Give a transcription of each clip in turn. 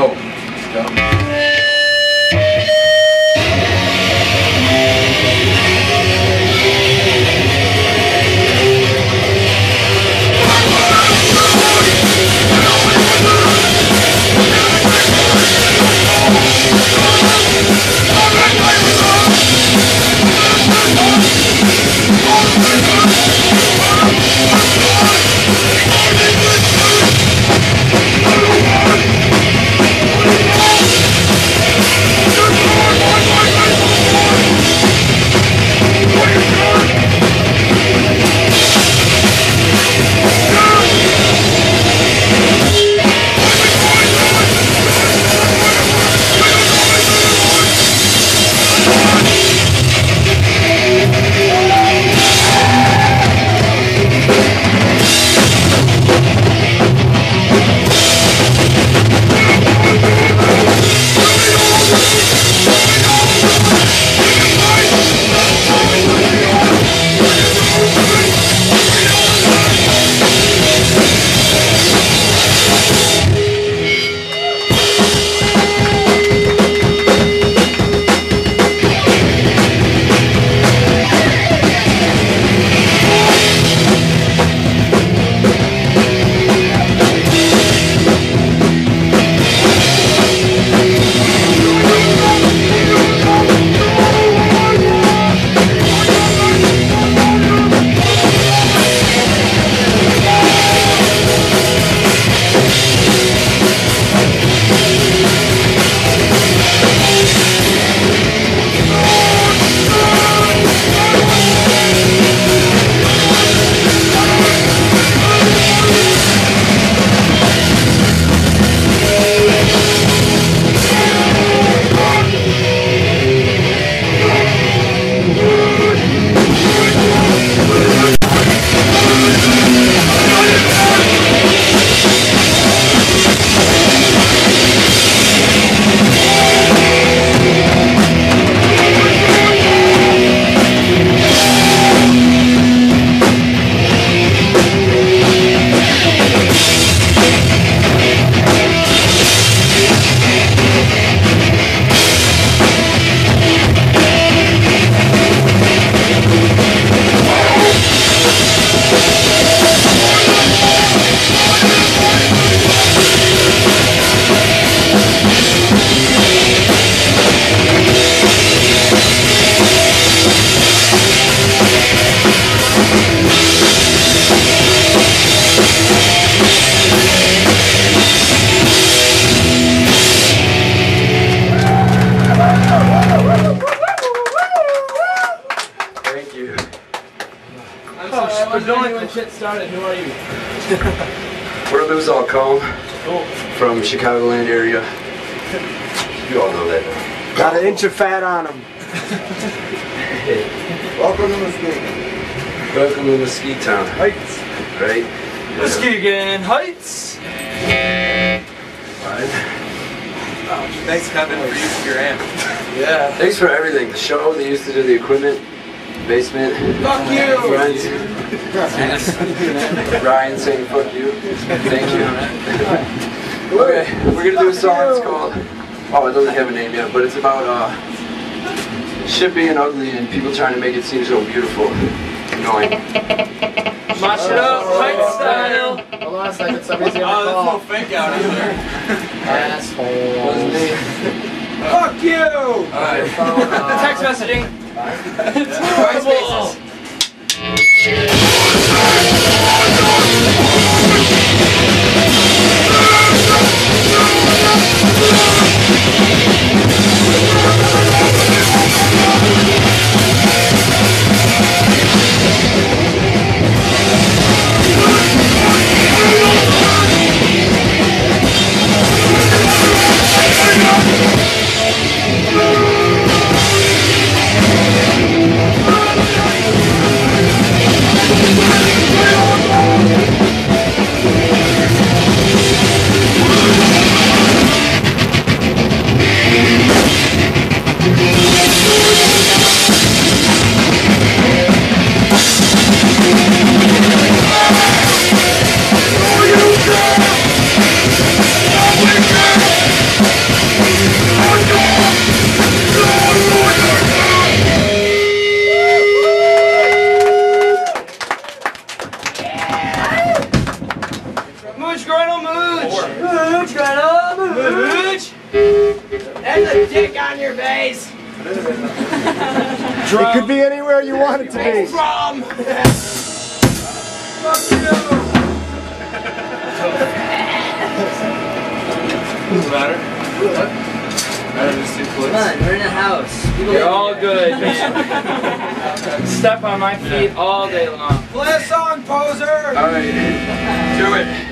go. Thank I'm sorry, I wasn't ready when shit started. Who are you? We're Lose All Calm Cool. from Chicagoland area. You all know that. Got an inch of fat on him. Welcome to Mesquite. Welcome to Mesquite Town, Heights. right? Muskegon Heights. Fine. Thanks, Kevin, for using your amp. Yeah. Thanks for everything. The show, they used to do the equipment, basement. Fuck you. Friends. Ryan saying fuck you. Thank you. okay, we're gonna do a song. It's called. Oh, it doesn't have a name yet, but it's about uh, shit being ugly and people trying to make it seem so beautiful. Annoying. Mash it up, Heights style. Hold on a second, somebody's gonna Oh, there's no fake out in there. Asshole. Fuck you! Alright. Text messaging. It's horrible. Thank There's dick on your face. It could be anywhere you want it to be. From. What's the matter? Matter just too close. Come on, we're in a house. People You're all here. good, man. Step on my feet all day long. Play a song, poser! Alright, do it.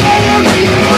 Oh,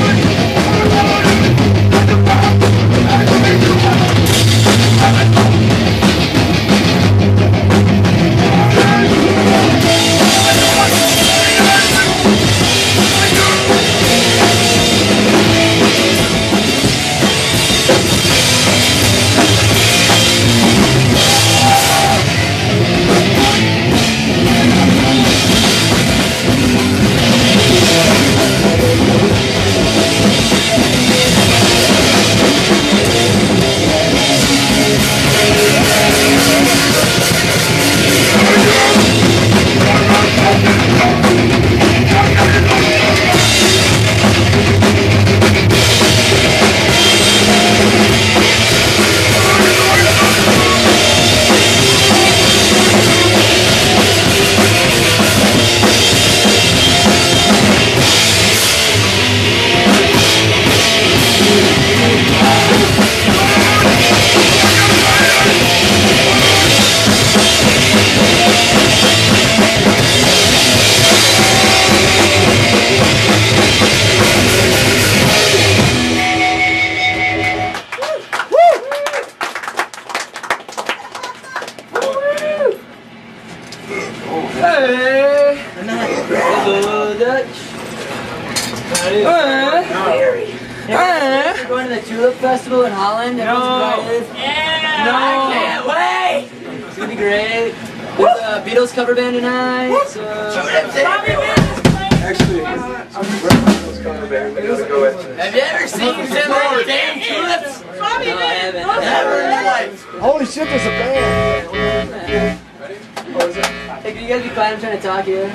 Tulip Festival in Holland. Everyone's excited. Yeah. No. I can't wait. It's gonna be great. There's a Beatles cover band tonight. So. Actually, let's come back. We gotta go with Have you ever seen some of the damn tulips? No, I haven't. Never in your life. Holy shit, there's a band. Ready? Hey, can you guys be quiet? I'm trying to talk here.